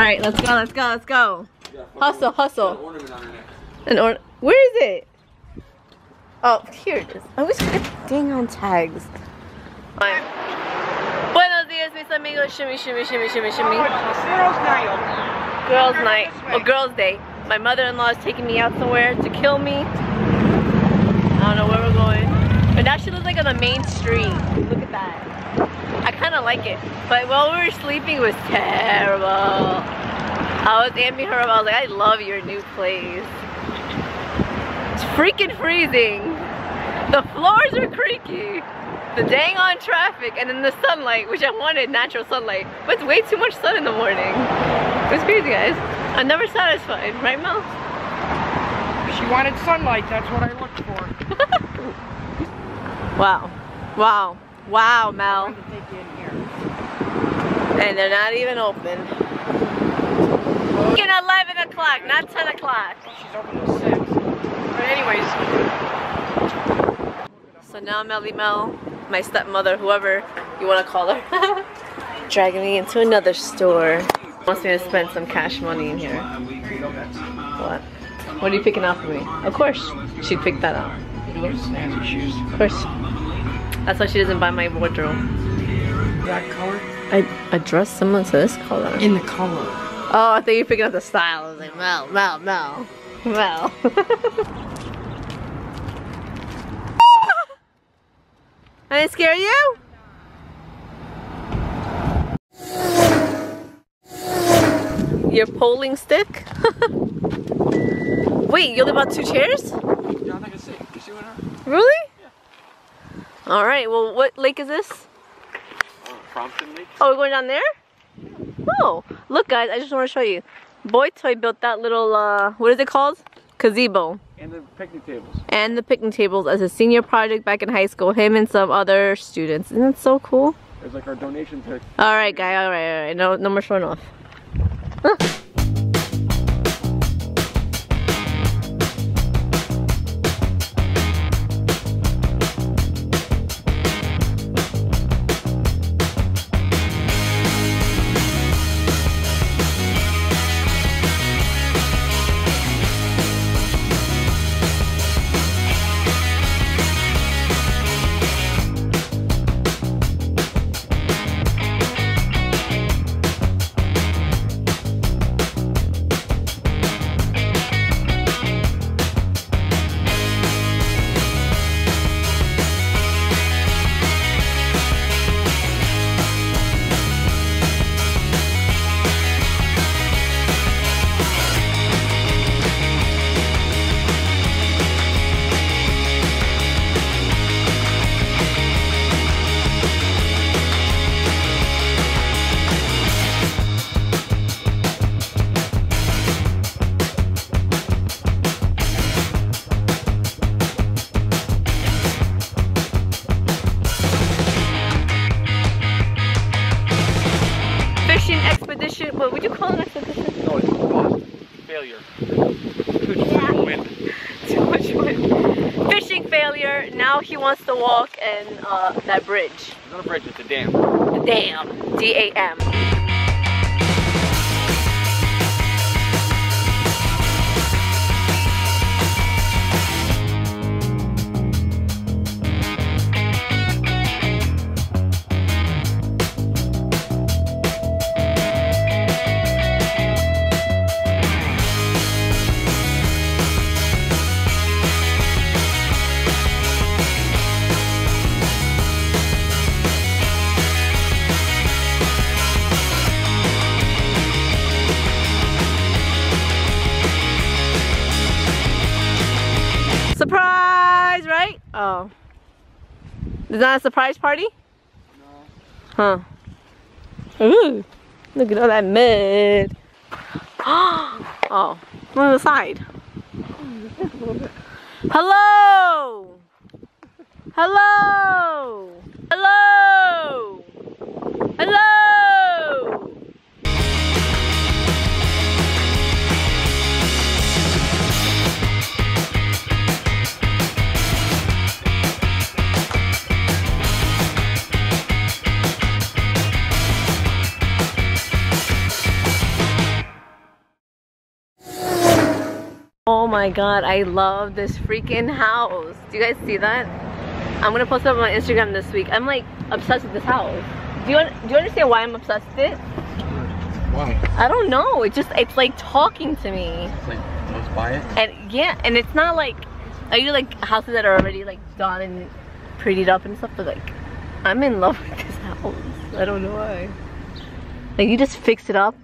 right, let's go, let's go, let's go. Hustle, hustle. Ornament on her neck. An or where is it? Oh, here it is. I always forget dang on tags. Buenos dias, mis amigos. Shimmy, shimmy, shimmy, shimmy, shimmy. Girls night. Girls' night. Or girls' day. My mother-in-law is taking me out somewhere to kill me. I don't know where we're going. But now she looks like on the main street. Look at that. I kind of like it. But while we were sleeping, it was terrible. I was amping her up. I was like, I love your new place. It's freaking freezing. The floors are creaky. The dang on traffic and then the sunlight, which I wanted natural sunlight. But it's way too much sun in the morning. It's crazy, guys. I'm never satisfied, right, Mel? She wanted sunlight. That's what I looked for. Wow. Wow. Wow, Mel. wanted to take you in here. And they're not even open. Fucking 11 o'clock, not 10 o'clock. She's open till six. But anyways, So now Melly Mel, my stepmother, whoever you want to call her, dragging me into another store. Wants me to spend some cash money in here. What? What are you picking out for me? Of course, she'd pick that out. Of course. That's why she doesn't buy my wardrobe. That color? I, I dressed someone to this color. In the color. Oh, I thought you were picking up the style. I was like, Mel, Mel, Mel, Mel. I didn't scare you? Your polling stick? Wait, you only bought two chairs? Yeah, I'm not gonna say. You see what I Really? Alright, well what lake is this? Oh, Prompton Lake? Oh, we're going down there? Oh, look guys, I just want to show you. Boy Toy built that little, uh, what is it called? Gazebo. And the picnic tables. And the picnic tables as a senior project back in high school. Him and some other students. Isn't that so cool? It was like our donation to Alright guy, alright, alright. No, no more showing off. He wants to walk and uh, that bridge. It's not a bridge, it's a dam. The dam. D Is that a surprise party? No. Huh. Ooh. Look at all that mud. oh. On the side. Hello! Hello! Hello! My god, I love this freaking house. Do you guys see that? I'm gonna post it up on Instagram this week. I'm like obsessed with this house. Do you, do you understand why I'm obsessed with it? Why? I don't know. It just, it's like talking to me. It's like, let's buy it. And yeah, and it's not like, are you like houses that are already like done and prettied up and stuff? But like, I'm in love with this house. I don't know why. Like you just fix it up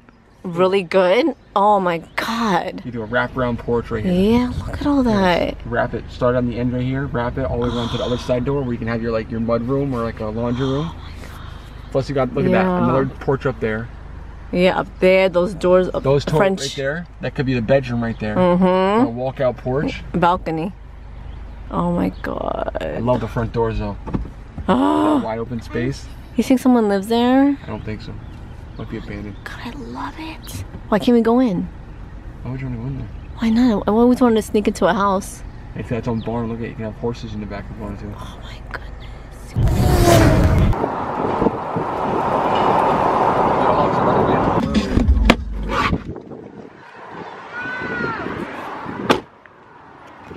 really good. Oh my god. You do a wraparound porch right here. Yeah, look at all that. Wrap it, start on the end right here, wrap it all the way around to the other side door where you can have your like your mud room or like a laundry room. Plus you got, look at that, another porch up there. Yeah, up there, those doors, up Those two French right there, that could be the bedroom right there. Mm-hmm. A walkout porch. balcony. Oh my God. I love the front doors though. Oh, Wide open space. you think someone lives there? I don't think so. Might be abandoned. God, I love it. Why can't we go in? Why would you want to go in there? Why not? I always wanted to sneak into a house. If that's on barn, look at it. You can have horses in the back if you wanted to. Oh my goodness.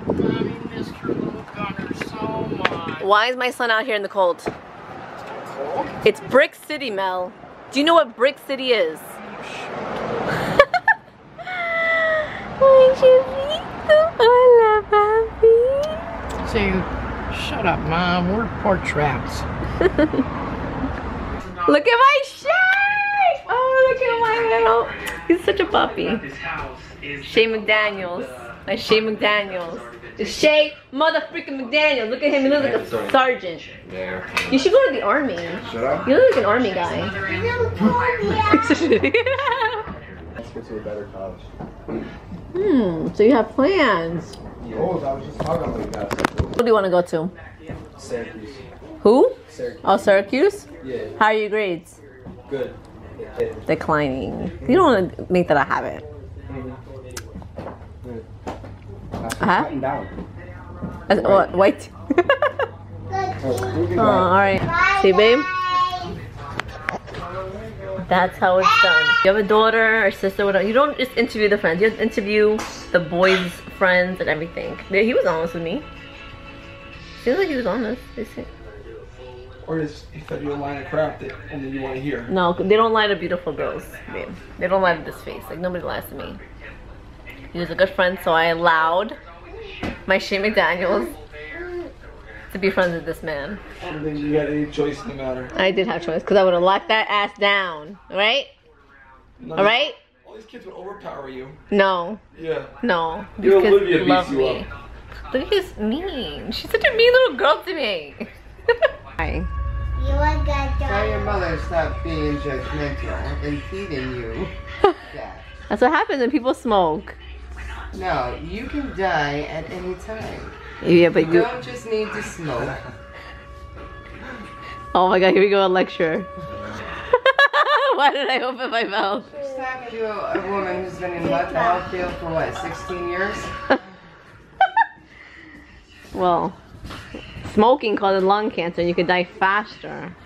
Mommy missed her little gunner so much. Why is my son out here in the cold? It's Brick City, Mel. Do you know what Brick City is? Say, shut up, Mom. We're porch rats. Look at my shirt! Oh, look at my little. He's such a puppy. Shay McDaniels. My Shay McDaniels. It's Shay motherfucking McDaniel. Look at him. He looks like a sergeant. You should go to the army. Shut up. You look like an army guy. Let's get to a better college. hmm. So you have plans. Oh, I was just talking like that. What do you want to go to? Syracuse. Who? Syracuse. Oh, Syracuse. Yeah, How are your grades? good. Declining. You don't want to make that a habit. Uh-huh. Cutting down. As-? Wait. oh, all right. See, babe. That's how it's done. You have a daughter or sister, whatever. You don't just interview the friends. You have to interview the boys' friends and everything. Yeah, He was honest with me. Seems like he was honest. Or is he fed you a line of crap that only you want to hear? No, they don't lie to beautiful girls, babe. They don't lie to this face. Like nobody lies to me. He was a good friend, so I allowed my Shane McDaniels to be friends with this man. I don't think you had any choice in the matter. I did have choice because I would have locked that ass down. All right? None All right? All these kids would overpower you. No, Yeah. no. Your These kids Olivia beats love you me. up. Look at his mean. She's such a mean little girl to me. Hi. Tell your mother to stop being judgmental and feeding you that. That's what happens when people smoke. No, you can die at any time. Yeah, but You you. don't just need to smoke. Oh my god, here we go, a lecture. Why did I open my mouth? Just talking to a, a woman who's been in the mental health field for what, 16 years? Well, smoking causes lung cancer and you could die faster.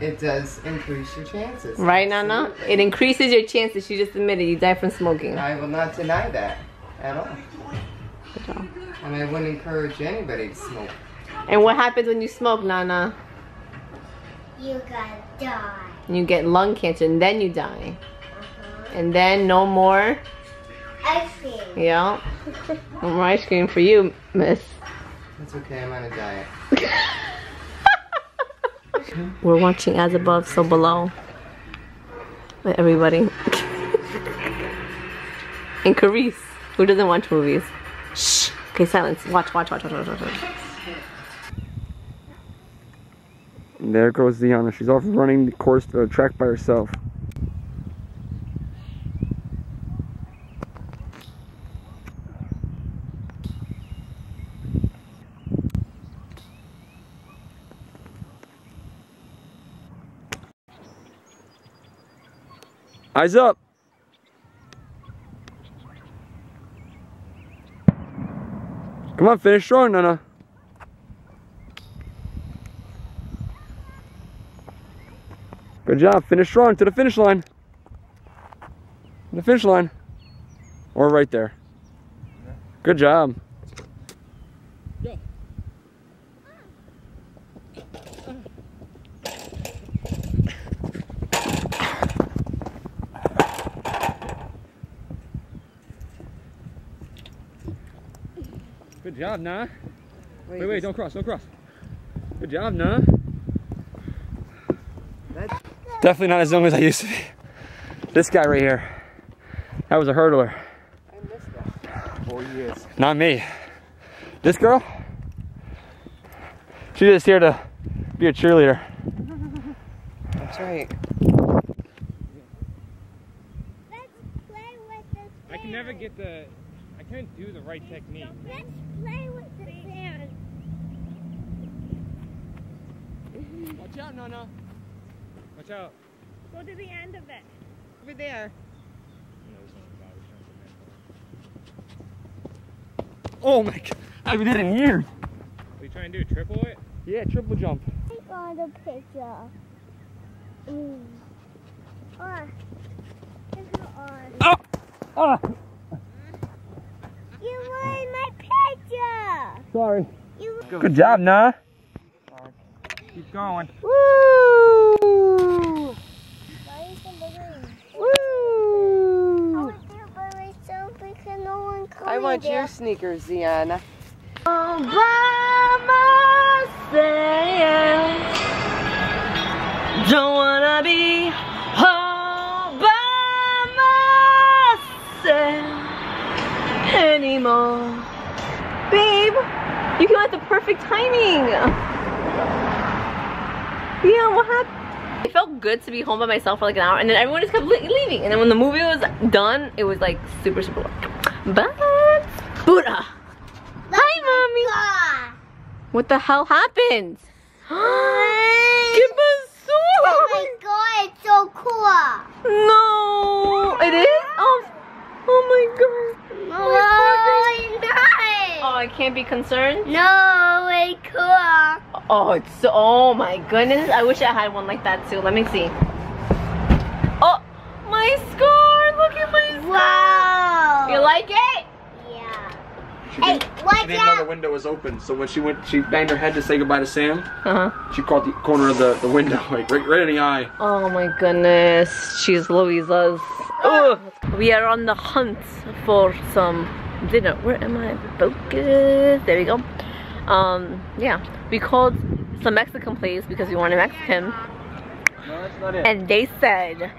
It does increase your chances. Right, Nana? It increases your chances. You just admitted you die from smoking. I will not deny that at all. Good job. And I wouldn't encourage anybody to smoke. And what happens when you smoke, Nana? You gotta die. You get lung cancer and then you die. Uh -huh. And then no more. Ice cream. Yeah. No more ice cream for you, miss. That's okay, I'm on a diet. We're watching As Above, So Below. With everybody. and Carice, who doesn't watch movies. Shh. Okay, silence. Watch, watch, watch, watch, watch, watch. watch. There goes Deanna. She's off running the course uh, track by herself. Eyes up. Come on, finish strong, Nana. Good job. Finish strong to the finish line. To the finish line. Or right there. Good job. Good job, Nah. Wait, wait, don't cross, don't cross. Good job, Nah. That's- Definitely not as young as I used to be. This guy right here. That was a hurdler. I missed that. Four years. Not me. This girl? She's just here to be a cheerleader. That's right. Let's play with the I can never get the. I can't do the right technique. Let's play with the sand. Watch out, Nana. Watch out. Go to the end of it. Over there. Oh my god. I haven't did it in years. What are you trying to do? A triple it? Yeah, triple jump. I got a picture. Mm. Oh, this is on. Ah, You ruined my picture. Sorry. You. Good job, Nah. Keep going. Woo! Why is it moving? Woo! I want to by myself because no one comes I want there. your sneakers, Ziana. All by myself. Don't at the perfect timing. Yeah, what happened? It felt good to be home by myself for like an hour and then everyone just kept leaving. And then when the movie was done, it was like super, super long. But, Buddha. Hi, mommy. What the hell happened? Oh Give us my god, it's so cool. No, it is. Oh, oh my god. Oh, nice. Oh, I can't be concerned. No, it's cool. Oh, it's so. Oh my goodness. I wish I had one like that too. Let me see. Oh, my scar. Look at my scar. Wow. You like it? Yeah. She Hey, didn't, watch she didn't know the window was open, so when she went, she banged her head to say goodbye to Sam. Uh huh. She caught the corner of the, the window, like right, right in the eye. Oh my goodness. She's Louisa's. Ugh. We are on the hunt for some dinner. Where am I? Focus. There we go. Um, yeah. We called some Mexican place because we wanted Mexican. No, that's not it. And they said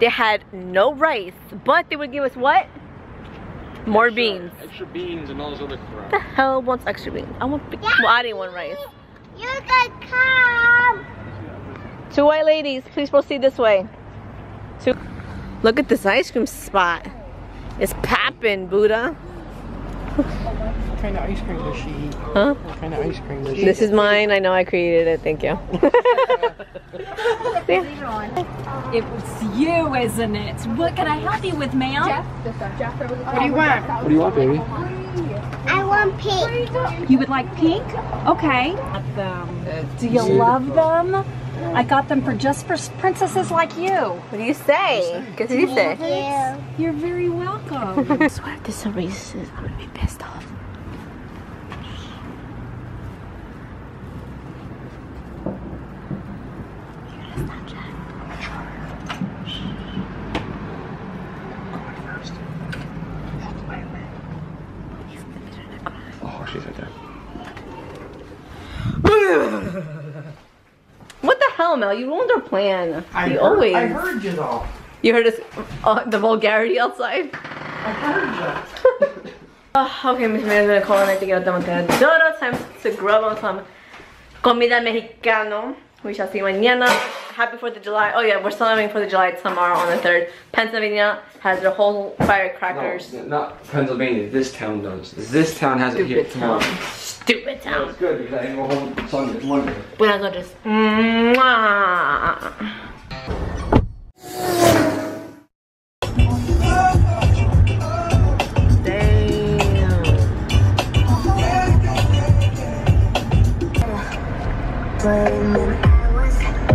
they had no rice, but they would give us what? More beans. Extra beans and all this other crap. The hell wants extra beans? I want. Be- well, I didn't want rice. You can come. Two white ladies, please proceed this way. Two. Look at this ice cream spot. It's popping, Buddha. What kind of ice cream does she eat? Huh? What kind of ice cream does she This is mine. I know I created it. Thank you. It was you, isn't it? What can I help you with, ma'am? What do you want? What do you want, baby? I want pink. You would like pink? Okay. Do you love them? I got them for just for princesses like you. What do you say? What do you say? Yeah. You're very welcome. I swear if this is racist, I'm gonna be pissed off. Oh, she's right there. What the hell, Mel? You ruined our plan. I you heard, always. I heard you though. You heard us, uh, the vulgarity outside. I heard you. Uh, okay, Miss Mary's gonna call and I to get done with that. Dodo, time to grub on some comida mexicano. We shall see mañana happy Fourth of July. Oh yeah, we're celebrating for Fourth of July tomorrow on the third. Pennsylvania has their whole firecrackers. No, not Pennsylvania. This town does. This town has Stupid it here tomorrow. Town. Stupid town. It's good because I can go home Sunday. Monday. Buenas noches. Mwah. Damn.